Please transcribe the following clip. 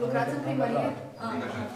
Lucrați în primărie? Da. Ah. Angajat.